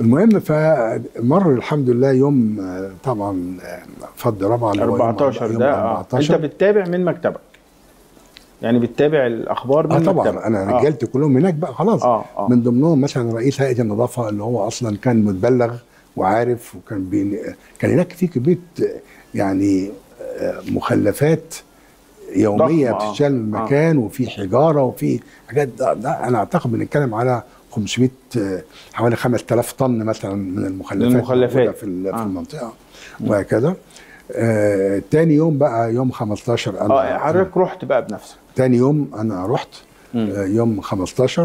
المهم فمر الحمد لله يوم آه، طبعا آه، فض يوم 14 يوم ده آه. أنت 14 بتتابع من مكتبك؟ يعني بتتابع الأخبار من آه مكتبك. طبعا أنا آه. رجالتي كلهم هناك بقى خلاص. آه آه. من ضمنهم مثلا رئيس هيئة النظافة اللي هو أصلا كان متبلغ وعارف وكان بين كان هناك في كمية آه، يعني آه، مخلفات يومية آه. بتشال من المكان وفي حجارة وفي حاجات. ده, ده أنا أعتقد بنتكلم على 500 آه، حوالي 5000 طن مثلا من المخلفات المخلفات. في آه. المنطقة وهكذا آه تاني يوم بقى يوم 15 أنا آه حضرتك رحت بقى بنفسك تاني يوم أنا رحت. آه يوم 15